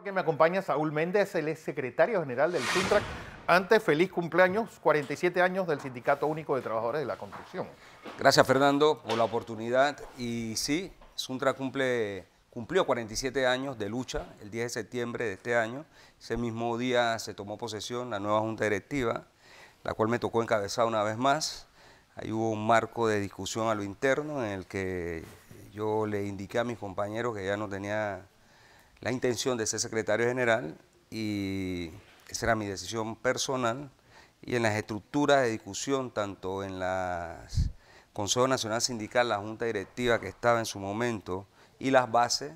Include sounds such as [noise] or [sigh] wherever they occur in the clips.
Porque me acompaña Saúl Méndez, es secretario general del Suntrac. Antes, feliz cumpleaños, 47 años del Sindicato Único de Trabajadores de la Construcción. Gracias, Fernando, por la oportunidad. Y sí, Suntrac cumple, cumplió 47 años de lucha el 10 de septiembre de este año. Ese mismo día se tomó posesión la nueva Junta Directiva, la cual me tocó encabezar una vez más. Ahí hubo un marco de discusión a lo interno en el que yo le indiqué a mis compañeros que ya no tenía la intención de ser secretario general y esa era mi decisión personal. Y en las estructuras de discusión, tanto en la Consejo Nacional Sindical, la Junta Directiva que estaba en su momento y las bases,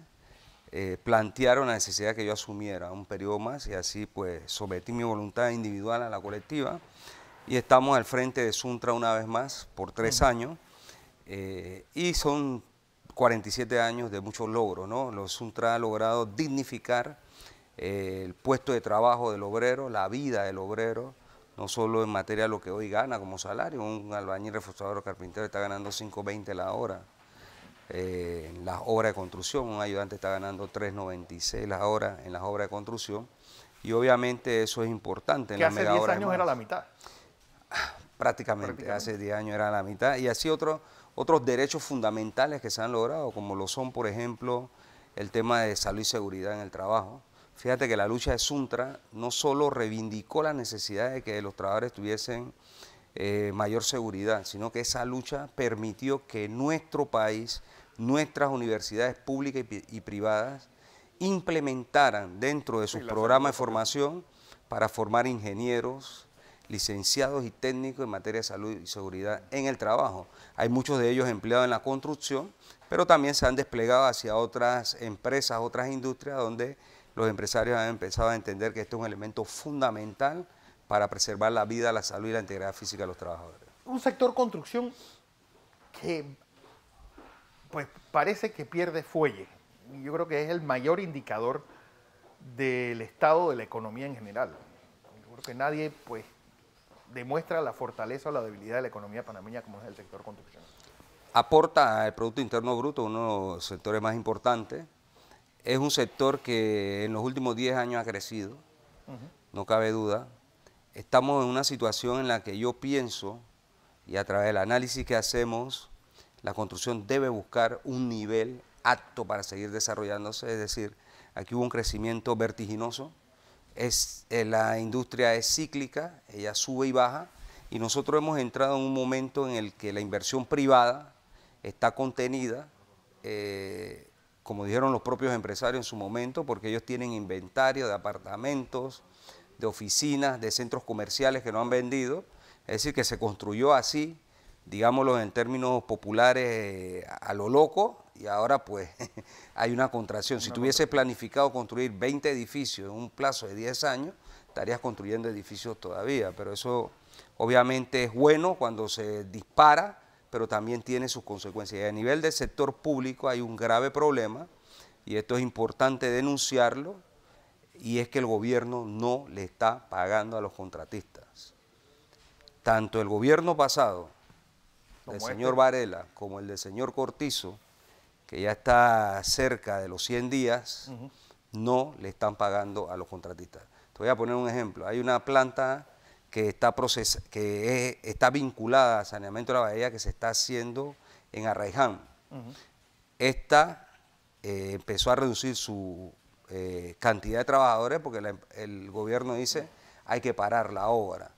eh, plantearon la necesidad de que yo asumiera un periodo más y así pues sometí mi voluntad individual a la colectiva. Y estamos al frente de Suntra una vez más por tres años. Eh, y son 47 años de muchos logros, ¿no? Los Suntra ha logrado dignificar eh, el puesto de trabajo del obrero, la vida del obrero, no solo en materia de lo que hoy gana como salario, un albañil reforzador o carpintero está ganando 5.20 la hora, eh, en las obras de construcción, un ayudante está ganando 3.96 la hora en las obras de construcción, y obviamente eso es importante. En que hace 10 años era la mitad. Prácticamente, hace 10 años era la mitad, y así otro otros derechos fundamentales que se han logrado, como lo son, por ejemplo, el tema de salud y seguridad en el trabajo. Fíjate que la lucha de Suntra no solo reivindicó la necesidad de que los trabajadores tuviesen eh, mayor seguridad, sino que esa lucha permitió que nuestro país, nuestras universidades públicas y, privadas, implementaran dentro de sus programas de formación para formar ingenieros, licenciados y técnicos en materia de salud y seguridad en el trabajo. Hay muchos de ellos empleados en la construcción, pero también se han desplegado hacia otras empresas, otras industrias, donde los empresarios han empezado a entender que este es un elemento fundamental para preservar la vida, la salud y la integridad física de los trabajadores. Un sector construcción que pues parece que pierde fuelle. Yo creo que es el mayor indicador del estado de la economía en general. Yo creo que nadie pues demuestra la fortaleza o la debilidad de la economía panameña como es el sector construcción. Aporta al Producto Interno Bruto, uno de los sectores más importantes. Es un sector que en los últimos 10 años ha crecido, no cabe duda. Estamos en una situación en la que yo pienso, y a través del análisis que hacemos, la construcción debe buscar un nivel apto para seguir desarrollándose, es decir, aquí hubo un crecimiento vertiginoso, es, eh, la industria es cíclica, ella sube y baja, y nosotros hemos entrado en un momento en el que la inversión privada está contenida, eh, como dijeron los propios empresarios en su momento, porque ellos tienen inventario de apartamentos, de oficinas, de centros comerciales que no han vendido, es decir, que se construyó así, digámoslo en términos populares, eh, a lo loco, y ahora pues [laughs] hay una contracción. Si tuviese planificado construir 20 edificios en un plazo de 10 años, estarías construyendo edificios todavía, pero eso obviamente es bueno cuando se dispara, pero también tiene sus consecuencias. Y a nivel del sector público hay un grave problema, y esto es importante denunciarlo, y es que el gobierno no le está pagando a los contratistas. Tanto el gobierno pasado, del señor este. Varela, como el del señor Cortizo, que ya está cerca de los 100 días, no le están pagando a los contratistas. Te voy a poner un ejemplo. Hay una planta que está, que está vinculada a saneamiento de la bahía que se está haciendo en Arraiján. Esta eh, empezó a reducir su eh, cantidad de trabajadores porque el gobierno dice hay que parar la obra.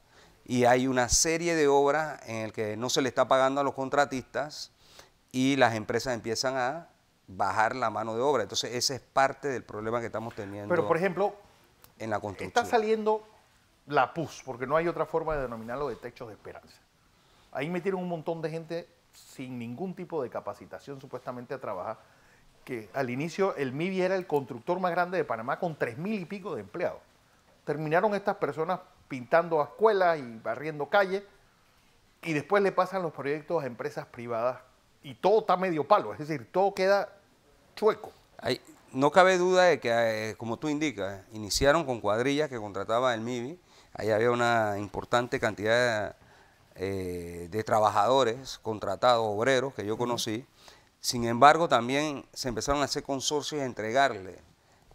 Y hay una serie de obras en las que no se le está pagando a los contratistas y las empresas empiezan a bajar la mano de obra. Entonces, ese es parte del problema que estamos teniendo. Pero, por ejemplo, en la construcción. Está saliendo la PUS, porque no hay otra forma de denominarlo de techos de esperanza. Ahí metieron un montón de gente sin ningún tipo de capacitación supuestamente a trabajar, que al inicio el MIBI era el constructor más grande de Panamá con tres mil y pico de empleados. Terminaron estas personas pintando escuelas y barriendo calles y después le pasan los proyectos a empresas privadas y todo está medio palo, es decir, todo queda chueco. Hay, no cabe duda de que, eh, como tú indicas, iniciaron con cuadrillas que contrataba el MIBI, ahí había una importante cantidad de, eh, trabajadores contratados, obreros, que yo conocí, sin embargo también se empezaron a hacer consorcios y a entregarle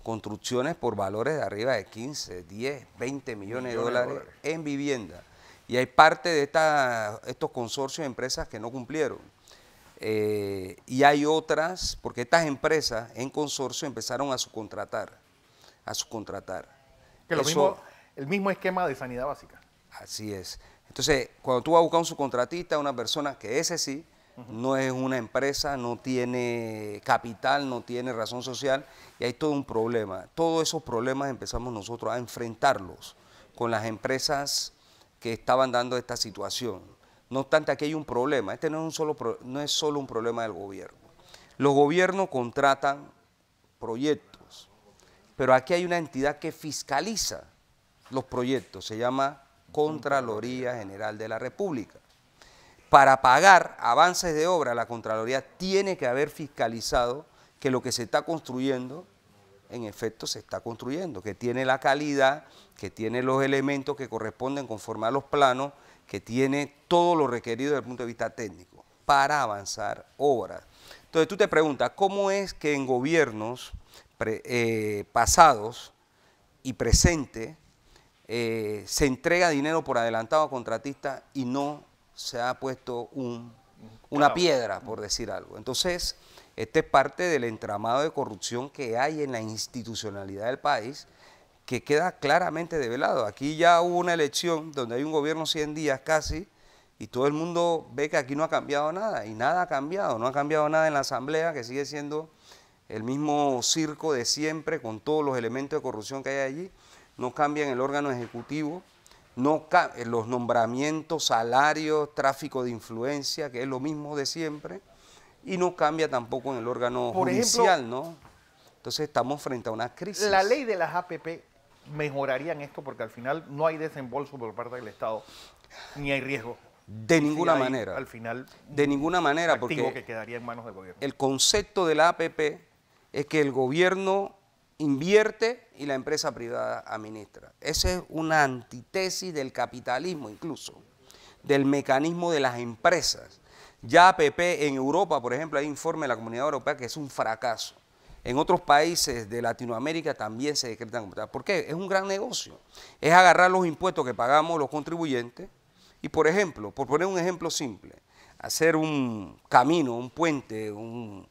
construcciones por valores de arriba de 15, 10, 20 millones, de, dólares en vivienda. Y hay parte de estos consorcios de empresas que no cumplieron. Eh, y hay otras, porque estas empresas en consorcio empezaron a subcontratar, a subcontratar. Que lo mismo, el mismo esquema de sanidad básica. Así es. Entonces, cuando tú vas a buscar un subcontratista, una persona que ese sí, no es una empresa, no tiene capital, no tiene razón social y hay todo un problema. Todos esos problemas empezamos nosotros a enfrentarlos con las empresas que estaban dando esta situación. No obstante, aquí hay un problema. Este no es, solo, no es solo un problema del gobierno. Los gobiernos contratan proyectos, pero aquí hay una entidad que fiscaliza los proyectos. Se llama Contraloría General de la República para pagar avances de obra, la Contraloría tiene que haber fiscalizado que lo que se está construyendo, en efecto, se está construyendo, que tiene la calidad, que tiene los elementos que corresponden conforme a los planos, que tiene todo lo requerido desde el punto de vista técnico para avanzar obras. Entonces tú te preguntas, ¿cómo es que en gobiernos eh, pasados y presentes eh, se entrega dinero por adelantado a contratistas y no se ha puesto una piedra, por decir algo. Entonces, este es parte del entramado de corrupción que hay en la institucionalidad del país, que queda claramente develado. Aquí ya hubo una elección donde hay un gobierno 100 días casi, y todo el mundo ve que aquí no ha cambiado nada, y nada ha cambiado, no ha cambiado nada en la Asamblea, que sigue siendo el mismo circo de siempre, con todos los elementos de corrupción que hay allí, no cambia en el órgano ejecutivo, no eh, los nombramientos, salarios, tráfico de influencia, que es lo mismo de siempre, y no cambia tampoco en el órgano judicial, ¿no? Entonces estamos frente a una crisis. La ley de las APP mejoraría en esto porque al final no hay desembolso por parte del Estado, ni hay riesgo. De ninguna manera. Al final. De ninguna manera, porque que quedaría en manos del gobierno. El concepto de la APP es que el gobierno invierte y la empresa privada administra. Esa es una antítesis del capitalismo incluso, del mecanismo de las empresas. Ya APP en Europa, por ejemplo, hay informe de la Comunidad Europea que es un fracaso. En otros países de Latinoamérica también se decretan como tal. ¿Por qué? Es un gran negocio. Es agarrar los impuestos que pagamos los contribuyentes y, por ejemplo, por poner un ejemplo simple, hacer un camino, un puente, un,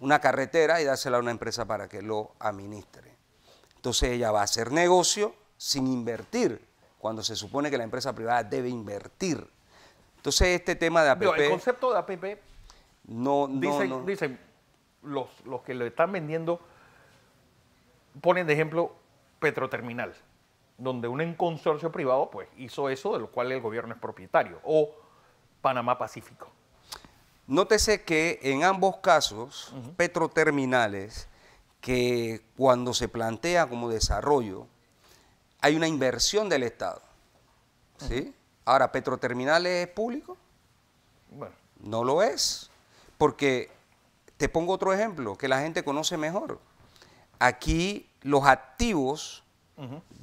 una carretera y dársela a una empresa para que lo administre. Entonces ella va a hacer negocio sin invertir, cuando se supone que la empresa privada debe invertir. Entonces este tema de APP... el concepto de APP, no, dicen, los, los que lo están vendiendo, ponen de ejemplo Petroterminal, donde un consorcio privado pues, hizo eso de lo cual el gobierno es propietario, o Panamá Pacífico. Nótese que en ambos casos, petroterminales, que cuando se plantea como desarrollo, hay una inversión del Estado. ¿sí? Ahora, ¿Petroterminales es público? Bueno. No lo es, porque te pongo otro ejemplo que la gente conoce mejor. Aquí los activos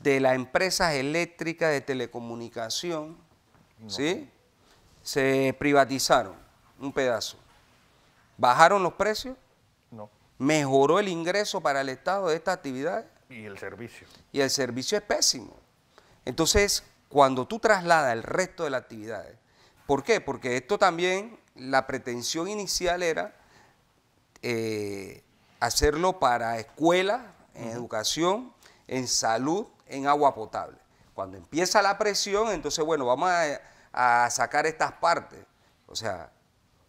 de las empresas eléctricas de telecomunicación ¿sí? se privatizaron un pedazo. ¿Bajaron los precios? No. ¿Mejoró el ingreso para el Estado de estas actividades? Y el servicio. Y el servicio es pésimo. Entonces, cuando tú trasladas el resto de las actividades, ¿por qué? Porque esto también, la pretensión inicial era eh, hacerlo para escuelas, en educación, en salud, en agua potable. Cuando empieza la presión, entonces, bueno, vamos a, a sacar estas partes. O sea,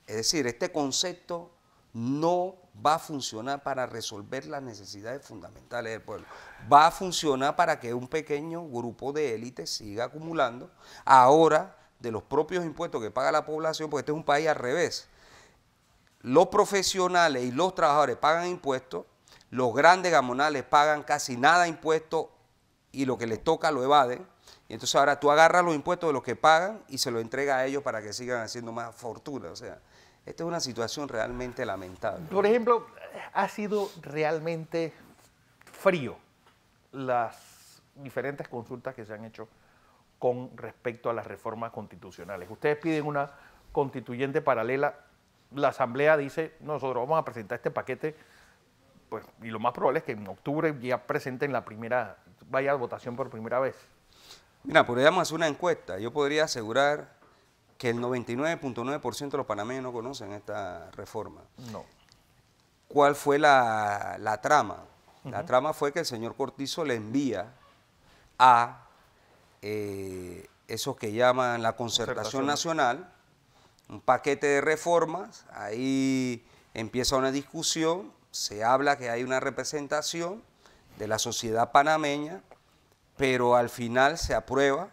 es decir, este concepto no va a funcionar para resolver las necesidades fundamentales del pueblo. Va a funcionar para que un pequeño grupo de élite siga acumulando ahora de los propios impuestos que paga la población, porque este es un país al revés. Los profesionales y los trabajadores pagan impuestos, los grandes gamonales pagan casi nada impuestos y lo que les toca lo evaden. Y entonces ahora tú agarras los impuestos de los que pagan y se los entrega a ellos para que sigan haciendo más fortuna. O sea, esta es una situación realmente lamentable. Por ejemplo, ha sido realmente frío las diferentes consultas que se han hecho con respecto a las reformas constitucionales. Ustedes piden una constituyente paralela, la Asamblea dice, nosotros vamos a presentar este paquete pues, y lo más probable es que en octubre ya presenten la primera, vaya a votación por primera vez. Mira, podríamos hacer una encuesta. Yo podría asegurar que el 99.9% de los panameños no conocen esta reforma. No. ¿Cuál fue la, trama? La trama fue que el señor Cortizo le envía a eh, esos que llaman la concertación nacional un paquete de reformas, ahí empieza una discusión, se habla que hay una representación de la sociedad panameña, pero al final se aprueba,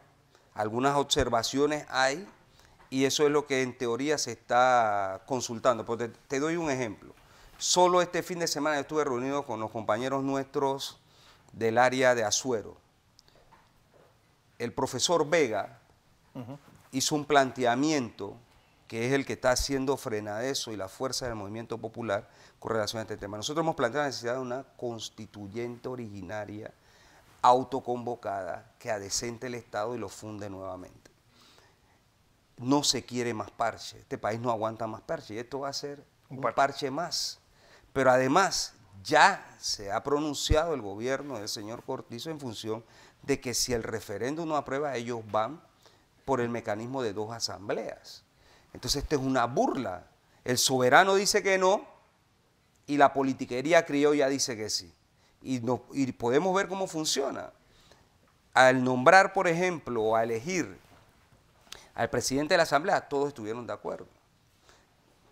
algunas observaciones hay, y eso es lo que en teoría se está consultando. Pues te, doy un ejemplo. Solo este fin de semana estuve reunido con los compañeros nuestros del área de Azuero. El profesor Vega hizo un planteamiento que es el que está haciendo eso y la fuerza del movimiento popular con relación a este tema. Nosotros hemos planteado la necesidad de una constituyente originaria autoconvocada que adecente el Estado y lo funde nuevamente. No se quiere más parche, este país no aguanta más parche y esto va a ser un parche más. Pero además ya se ha pronunciado el gobierno del señor Cortizo en función de que si el referéndum no aprueba, ellos van por el mecanismo de dos asambleas. Entonces esto es una burla. El soberano dice que no y la politiquería criolla dice que sí. Y, no, podemos ver cómo funciona. Al nombrar, por ejemplo, o a elegir al presidente de la Asamblea, todos estuvieron de acuerdo.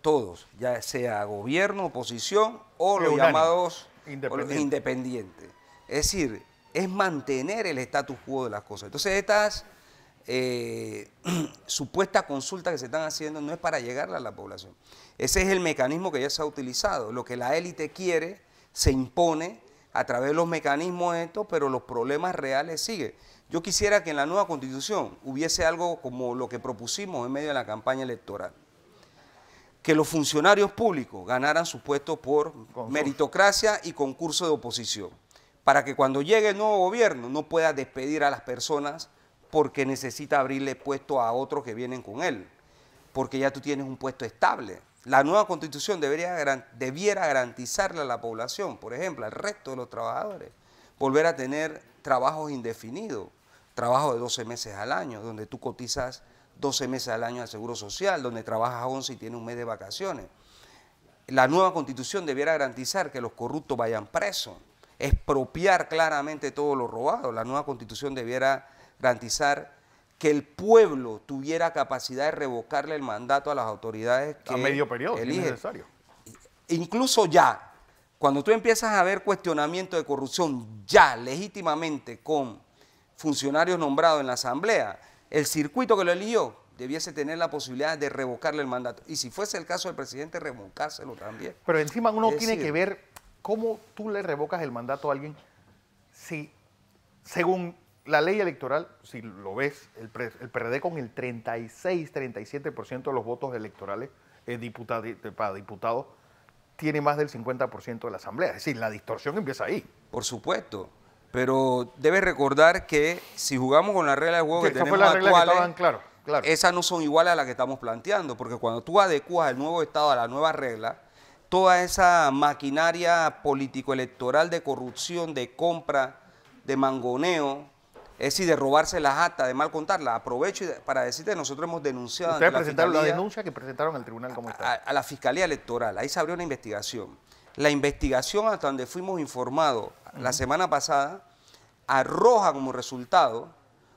Todos, ya sea gobierno, oposición o los llamados independientes. Es decir, es mantener el status quo de las cosas. Entonces estas eh, [clears throat] supuesta consulta que se están haciendo no es para llegarle a la población. Ese es el mecanismo que ya se ha utilizado. Lo que la élite quiere se impone a través de los mecanismos estos, pero los problemas reales siguen. Yo quisiera que en la nueva constitución hubiese algo como lo que propusimos en medio de la campaña electoral. Que los funcionarios públicos ganaran su puesto por meritocracia y concurso de oposición. Para que cuando llegue el nuevo gobierno no pueda despedir a las personas porque necesita abrirle puesto a otros que vienen con él, porque ya tú tienes un puesto estable. La nueva constitución debería, debiera garantizarle a la población, por ejemplo, al resto de los trabajadores, volver a tener trabajos indefinidos, trabajo de 12 meses al año, donde tú cotizas 12 meses al año al Seguro Social, donde trabajas 11 y tienes un mes de vacaciones. La nueva constitución debiera garantizar que los corruptos vayan presos, expropiar claramente todo lo robado. La nueva constitución debiera garantizar que el pueblo tuviera capacidad de revocarle el mandato a las autoridades que a medio periodo, es necesario. Incluso ya, cuando tú empiezas a ver cuestionamiento de corrupción ya legítimamente con funcionarios nombrados en la asamblea, el circuito que lo eligió debiese tener la posibilidad de revocarle el mandato. Y si fuese el caso del presidente, revocárselo también. Pero encima uno tiene que ver cómo tú le revocas el mandato a alguien si, según la ley electoral, si lo ves, el, PRD con el 36, 37% de los votos electorales eh, para diputados tiene más del 50% de la Asamblea. Es decir, la distorsión empieza ahí. Por supuesto. Pero debes recordar que si jugamos con la regla de juego que, tenemos actuales, claro, claro. esas no son iguales a las que estamos planteando, porque cuando tú adecuas el nuevo Estado a la nueva regla, toda esa maquinaria político-electoral de corrupción, de compra, de mangoneo, es decir, de robarse las actas, de mal contarlas. Aprovecho para decirte, nosotros hemos denunciado... Ustedes presentaron la, denuncia que presentaron al tribunal, ¿cómo está? A, la Fiscalía Electoral, ahí se abrió una investigación. La investigación hasta donde fuimos informados la semana pasada arroja como resultado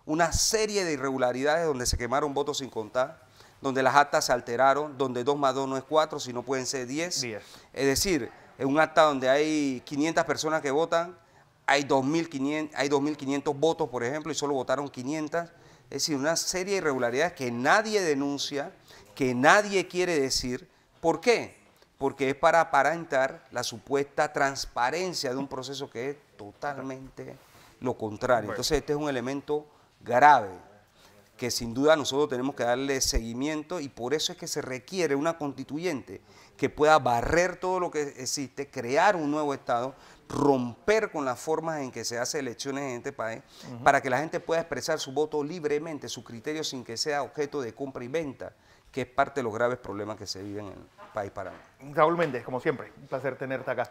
una serie de irregularidades donde se quemaron votos sin contar, donde las actas se alteraron, donde 2 más 2 no es 4, sino pueden ser 10. Es decir, en un acta donde hay 500 personas que votan, hay 2.500 votos, por ejemplo, y solo votaron 500. Es decir, una serie de irregularidades que nadie denuncia, que nadie quiere decir. ¿Por qué? Porque es para aparentar la supuesta transparencia de un proceso que es totalmente lo contrario. Entonces este es un elemento grave que sin duda nosotros tenemos que darle seguimiento y por eso es que se requiere una constituyente que pueda barrer todo lo que existe, crear un nuevo Estado, romper con las formas en que se hace elecciones en este país, para que la gente pueda expresar su voto libremente, su criterio sin que sea objeto de compra y venta, que es parte de los graves problemas que se viven en el país para Raúl Méndez, como siempre, un placer tenerte acá.